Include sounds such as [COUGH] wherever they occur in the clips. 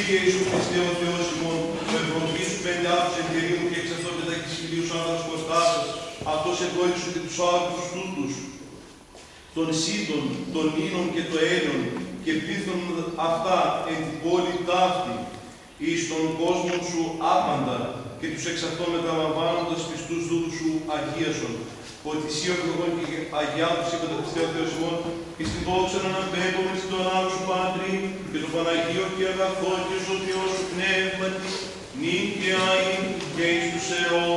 Κύριε Ιησού Χριστέ ο Θεός ημών, το ευλογή σου πέντε άπτους εμπειρίου και εξ αυτό μετά και σκυλίους άνδρας Κωστάσας, αυτός ευλόγησου και τους άγρους τούτους, των Σύντων, των Νίνων και των Έλλων, και πλήθων αυτά εν την πόλη ταύτη, εις τον κόσμο σου άπαντα, και τους εξ αυτό μεταλαμβάνοντας πιστούς δούλους σου αγίασον, ότι εσύ ο Θεός και Αγιά τους είπατε Χριστέ Θεός ημών, εις την δόξα να αναπέμπουμε στην τον Άγιο σου Πάντρη, και το Παναγίο και αγαθό και σωτιό σου πνεύματι, νυν και αΐ και εις τους αιώνας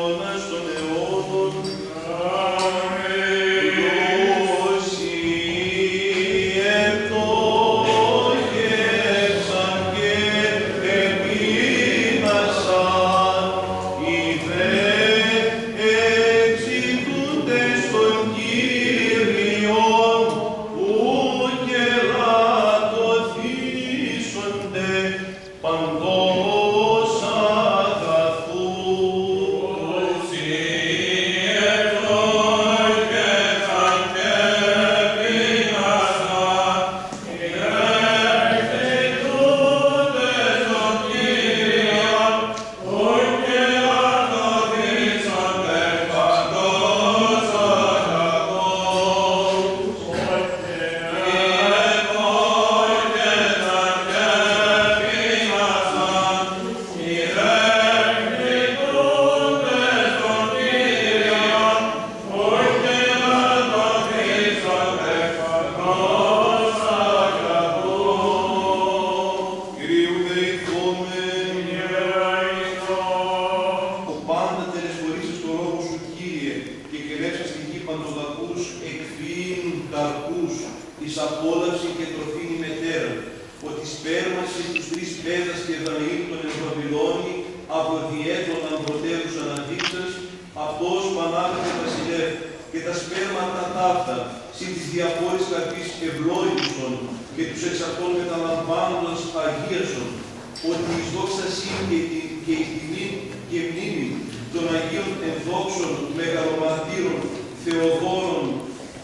και, τη- και εις τιμή και μνήμη των Αγίων ενδόξων μεγαλομαρτύρων Θεοδόρων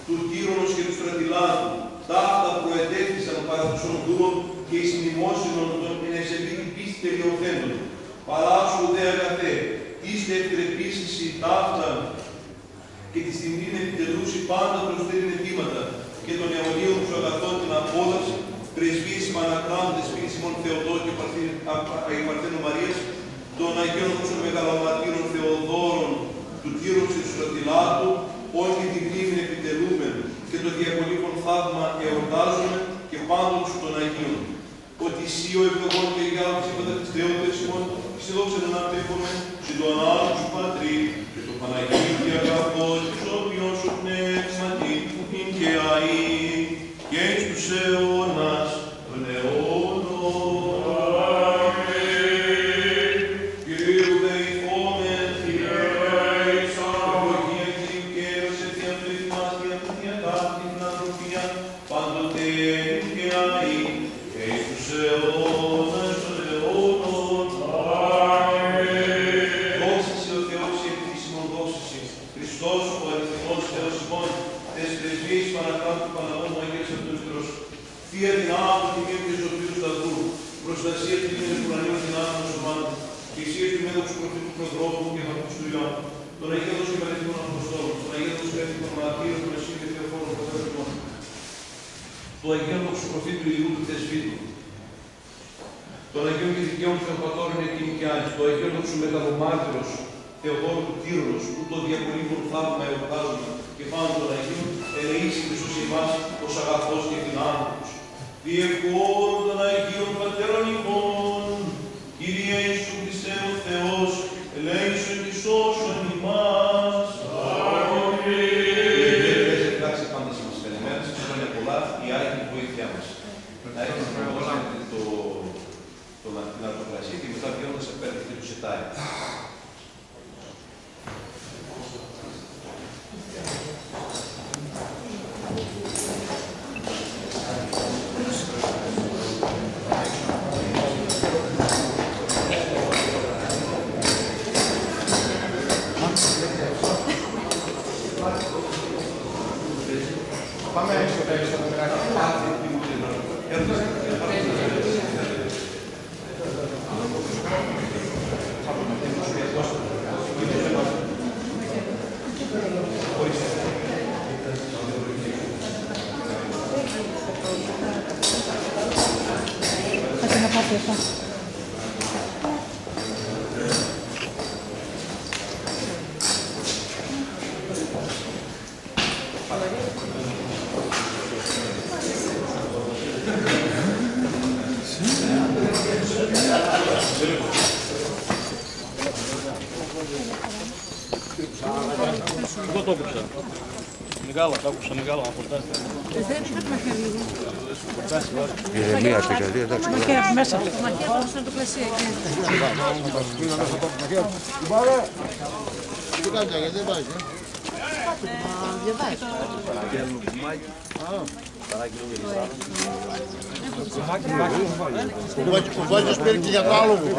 του Τύρονος και του Στρατιλάτου, ταύτα προετέθησαν παρά τους ονδούρων και εις μνημόσυνων των ενεσεβήτη πίστη τελειωθέντων. Παράσου δε αγαθέ, είστε ευτρεπίσεις η ταύτα και τη στιγμή επιτελούσει πάντα προσθέτει αιτήματα και των αιωνίων τους αγαθών την απόλαυση, πρεσβείες Πανακράμου, σπίτι Σιμών Θεοδόρου και Παρθή- Α- Α- η Παρθένου Μαρίας, των Αγίων των Μεγαλομαρτύρων Θεοδόρων, του Τύρου και του Στρατιλάτου, όλη την μνήμη επιτελούμε και το διακολύπων θαύμα εορτάζουμε και πάντων σου των Αγίων. Ότι εσύ ο ευλογών και για τους είπατε Χριστέο Δεσιμών, στη δόξα να αναπέχουμε, συν τον Άγιο σου Πατρί, και το Παναγίου και αγαθό, και το οποίον σου πνεύματι, ειν και αΐ, και εις τους αιώνας των αιώνων. Κυρίου δεηθόμεν, ευλογία Κυρίου και έωσε τη αμφίρη μας, τη αμφίρη αγάπη, την ανθρωπία, πάντοτε ειν και αΐ, και εις τους αιώνας των αιώνων. Δόξα σε ο Θεός η επίσημον δόξα σε. Χριστός ο αληθινός Θεός ημών, τες πρεσβείες Πανακράτου Παναγόμου Αγίας Αυτοϊστρός. Θεία την άμμο τιμίου και ζωοποιού σταυρού, προστασία την ύμνη του ουρανίου την άμμο σωμάτου, και εσύ του μέδοξου προφήτου προδρόμου και αγαπούς του Ιωάννου, τον Αγίατος και Παλαιστινών Αποστόλων, τον Αγίατος και Εύκολων Μαρτύρων, τον Εσύ και Θεοφόρων Προφήτων, του Αγίατος προφήτου Ιού του Θεσβήτου, των Αγίων και Δικαίων Θεοπατώρων εκείνη και άλλοι, το Αγίον του Μεγαλομάρτυρος, Θεοδόρου του Τύρονος, που το διακολύμων θαύμα εορτάζουμε και πάνω των Αγίων, ελεήσει Χριστός ημάς, ως αγαθός και την άνθρωπος. Διευκόν των Αγίων Πατέρων ημών, Κύριε Ιησού Χριστέ ο Θεός, ελέησον και σώσον ημάς. Ιδιαίτερες εκφράσεις πάντα σε μας καλημέρα, σας χρόνια πολλά, η Άγιη βοήθειά μας. Να έχετε το, το, την αρθροκρασία και μετά βιώνοντας απέναντι και το σετάρι. Πάμε στο τέλος των Gracias. Εγώ το άκουσα. Μεγάλα, το άκουσα μεγάλα από τα Ηρεμία στην καρδία, εντάξει. Μαχαίρι μέσα. Ο Βάζος πήρε και για το άλλο μου.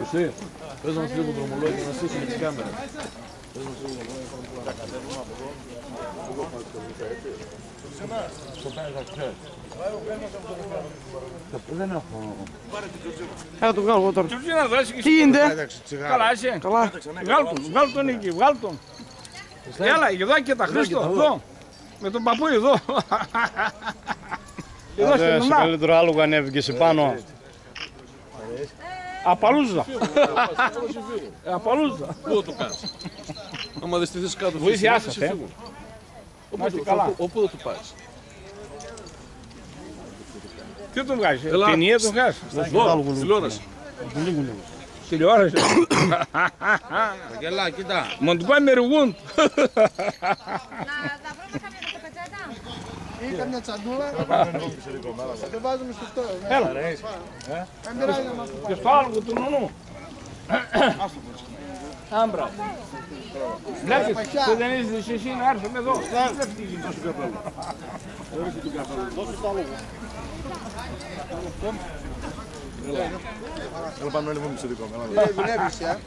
Εσύ, πες μας λίγο δρομολόγιο να στήσουμε τις κάμερες. Έλα το βγάλω εγώ τώρα. Τζορτζίνα, δώσε και Τι γίνεται, Εντάξει, τσιγάρο. καλά είσαι. καλά. Βγάλ τον, βγάλ τον εκεί, βγάλ τον. Έλα, εδώ και τα Χρήστο, εδώ. Με τον παππού εδώ. Εδώ στην σε Ουνά. καλύτερο άλογο ανέβηκες επάνω. Απαλούζα. Απαλούζα. Πού το κάνεις. Άμα δεν στηθείς κάτω, Βοήθειά φυσικά, σας, είσαι ε. σίγουρο. Να είστε Όπου- καλά. όπου- Όπου δεν το πάρεις. Τι τον βγάζει, Έλα. ταινία τον βγάζει. Εδώ, τηλεόραση. Τηλεόραση. Γελά, κοίτα. Μα του πάει με ρουγούντ. Να τα βρούμε καμία πετσέτα. Ή καμιά τσαντούλα. Το βάζουμε στο στόμα. Έλα. Δεν πειράζει να μας το Και στο άλλο του νουνού. Άμπρα. Βλέπεις που δεν είσαι εσύ να έρθουμε εδώ. Βλέπεις τι γίνεται. Έλα πάμε να ανεβούμε στο δικό μου. Δεν βλέπεις, ε.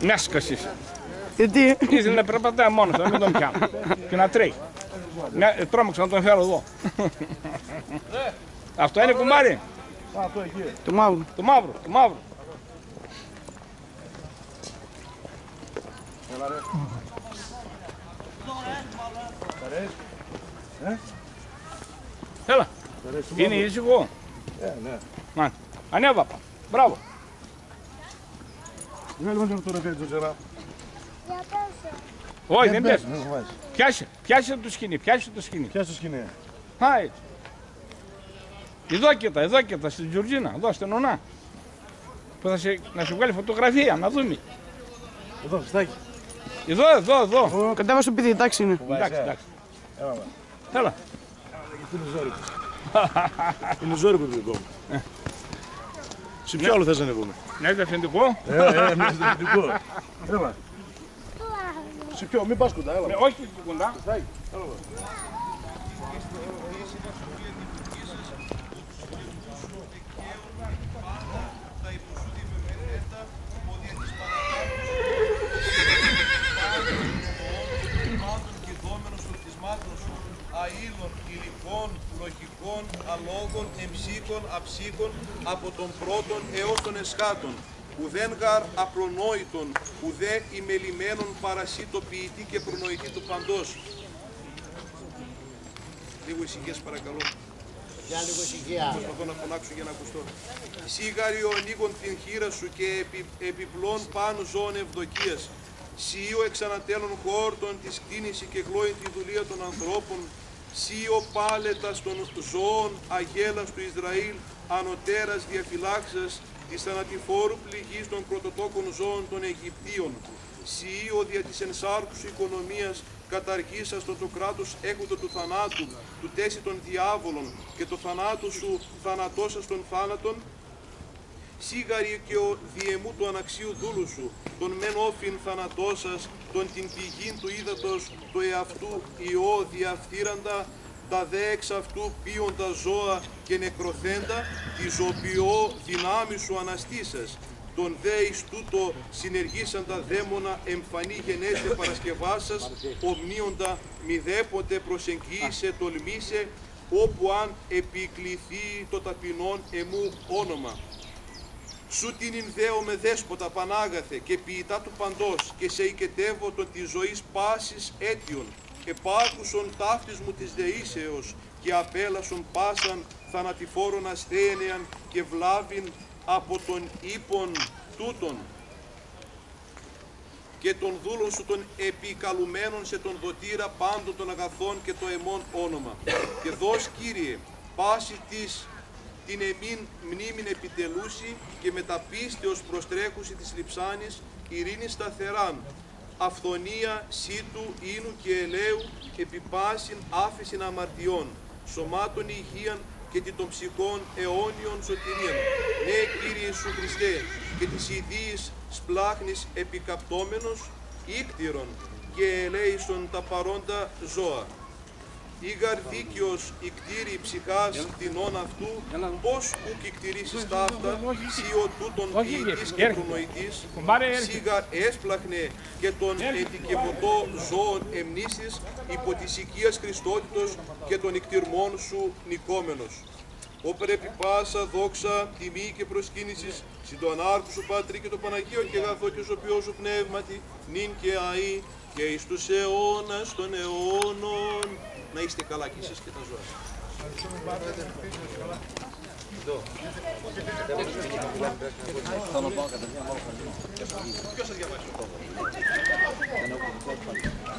Μιας είσαι. Γιατί, Ήθελε να περπατάει μόνος, να μην τον πιάνω. Και να τρέχει. Μια, ε, τρόμαξα να τον φέρω εδώ. Αυτό είναι κουμάρι. το μαύρο. Το μαύρο, το μαύρο. Έλα. Είναι ήσυχο. Ναι. Ανέβα. πα. Μπράβο. Βγάλε μας το ρεφέ, Τζοτζερά. Όχι, δεν πες. Πιάσε, πιάσε το σκηνή, πιάσε το σκηνή. Ποια στο σκηνή. Α, έτσι. Εδώ και τα, εδώ και τα, στην Τζορτζίνα, εδώ στην Ονά. Που θα σε, να σου βγάλει φωτογραφία, να δούμε. Εδώ, στάκι. Εδώ, εδώ, εδώ. Κατέβα στο παιδί, εντάξει είναι. Εντάξει, εντάξει. Έλα. Είναι ζόρι που δικό μου. [LAUGHS] Σε ποιο άλλο θες να ανεβούμε. Να είσαι αφεντικό. Ε, ε, μια στο δικό. Έλα. Σε ποιο, μην πας κοντά, έλα. Ναι, όχι στην κοντά. αήλων, υλικών, λογικών, αλόγων, εμψύκων, αψύκων, από τον πρώτον έως τον εσχάτων, ουδέν γαρ απρονόητον, ουδέ ημελημένων παρασύτω ποιητή και προνοητή του παντός. Λίγο ησυχίας παρακαλώ. Για λίγο ησυχία. Προσπαθώ να φωνάξω για να ακουστώ. Σίγαριο ανοίγον την χείρα σου και επι, επιπλών πάνω ζώων ευδοκίας. Σίω εξανατέλων χόρτων της κτίνηση και γλώην τη δουλεία των ανθρώπων. Σίω πάλετας των ζώων αγέλας του Ισραήλ, ανωτέρας διαφυλάξας της θανατηφόρου πληγής των πρωτοτόκων ζώων των Αιγυπτίων. Σίω δια της ενσάρκουσου οικονομίας καταργήσας το το κράτος έχοντο του θανάτου, του τέσι των διάβολων και το θανάτου σου θανατώσας των θάνατων, Σίγαρη και ο διεμού του αναξίου δούλου σου, τον μεν όφιν θανατώσας, τον την πηγή του ύδατος του εαυτού ιό διαφθύραντα, τα δε εξ αυτού πίοντα ζώα και νεκροθέντα, τη ζωοποιώ δυνάμεις σου αναστήσας, τον δε εις τούτο συνεργήσαντα δαίμονα εμφανή γενέστε παρασκευάσας, ομνίοντα μη δέποτε προσεγγίησε τολμήσε, όπου αν επικληθεί το ταπεινόν εμού όνομα. Σου την ινδέω με δέσποτα πανάγαθε και ποιητά του παντός και σε οικετεύω τον της ζωής πάσης αίτιον επάκουσον ταύτης μου της δεήσεως και απέλασον πάσαν θανατηφόρον ασθένειαν και βλάβην από τον ύπον τούτον και των δούλων σου των επικαλουμένων σε τον δοτήρα πάντων των αγαθών και το εμών όνομα. Και δώσ' Κύριε, πάση της την εμήν μνήμην επιτελούση και με τα πίστεως προστρέχουση της λειψάνης ειρήνης σταθεράν, αυθονία σύτου, ίνου και ελαίου, επιπάσιν άφησιν αμαρτιών, σωμάτων υγείαν και τη των ψυχών αιώνιων σωτηρίαν. Ναι, Κύριε Ιησού Χριστέ, και της ιδίης σπλάχνης επικαπτόμενος, ίκτηρον και ελέησον τα παρόντα ζώα. Ήγαρ δίκαιος η κτήρη ψυχάς τεινών αυτού, πώς ουκ η κτηρήσεις ταύτα, σι ο τούτον ποιητής και προνοητής, σίγαρ έσπλαχνε και τον ετικεβωτό ζώων εμνήσεις, υπό της οικίας Χριστότητος και των εκτιρμών σου νικόμενος. Ω πρέπει πάσα δόξα, τιμή και προσκύνησης, συν το ανάρχου σου Πατρί και το Παναγίο και αγαθό και σωπιό σου πνεύματι, νυν και αΐ και εις τους αιώνας των αιώνων. Να είστε καλά κι εσείς και τα ζώα.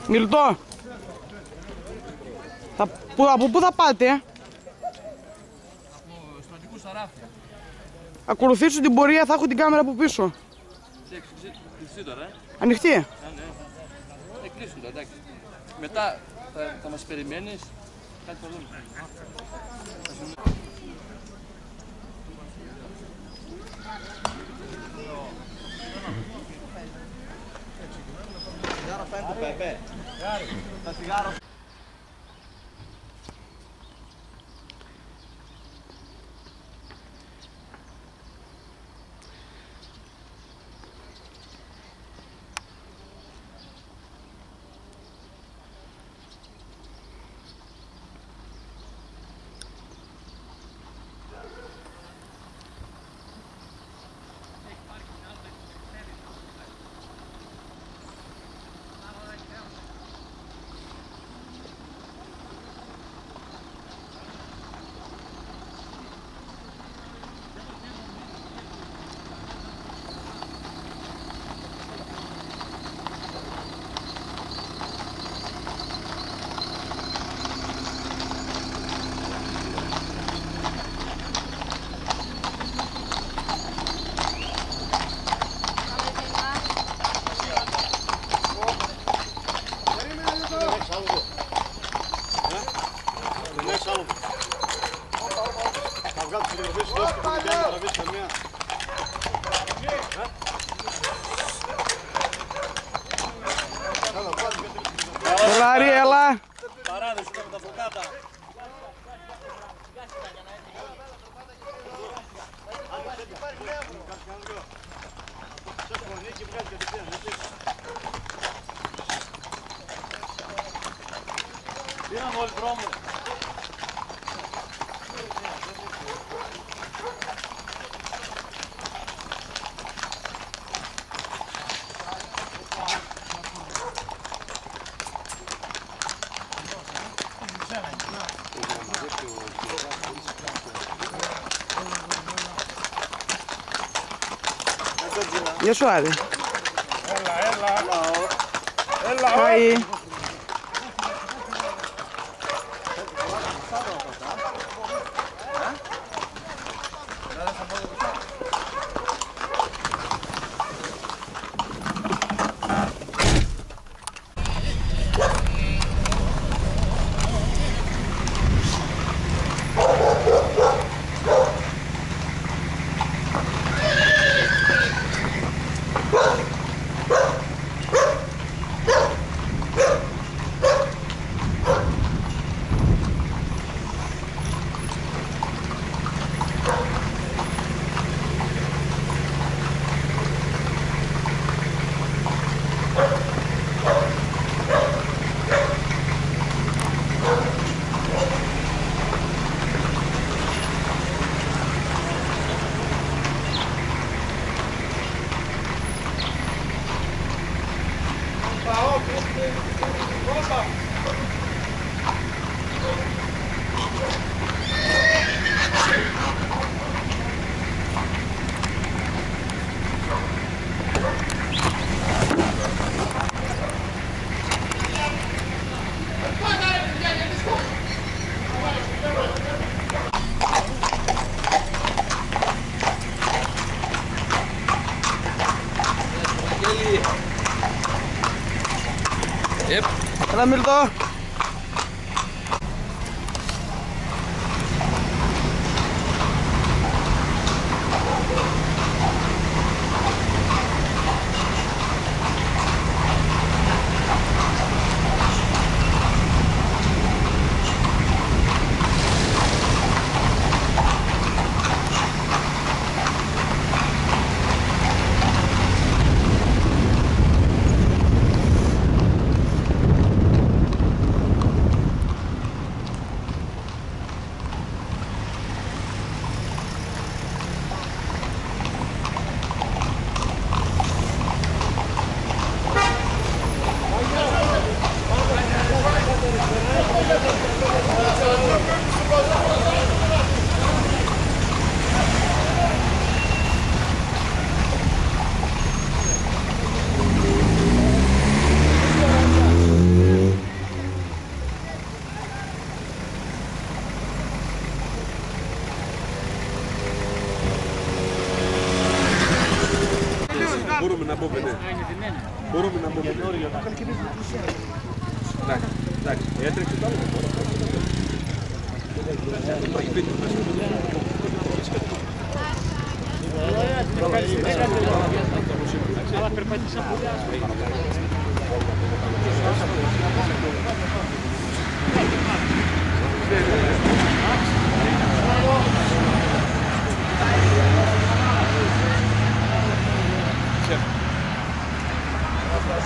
Μιλτό. Θα, που, από πού θα πάτε, ε; Στρατικού σαράφι. Ακολουθήσω την πορεία, θα έχω την κάμερα από πίσω. Εντάξει, κλειστή τώρα, ε. Ανοιχτή. Α, ναι. Ε, κλείσουν τα, εντάξει. Μετά θα, θα μας περιμένεις. Κάτι θα δούμε. Έλα, Obrigada. Bir an ol, Bromo. Έλα, έλα. Έλα, έλα. Thank you. brother. Καινούριο. Εντάξει, έτρεξε το άλλο. Το έχει πει του μέσα. Αλλά περπατήσα πολύ άσχημα.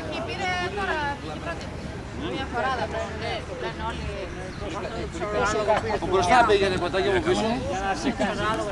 Εκεί πήρε τώρα την πρώτη. Μια φορά δεν πρέπει ναι, όλοι. Από μπροστά πήγαινε ποτάκι μου πίσω. Για να σε κάνω άλλο,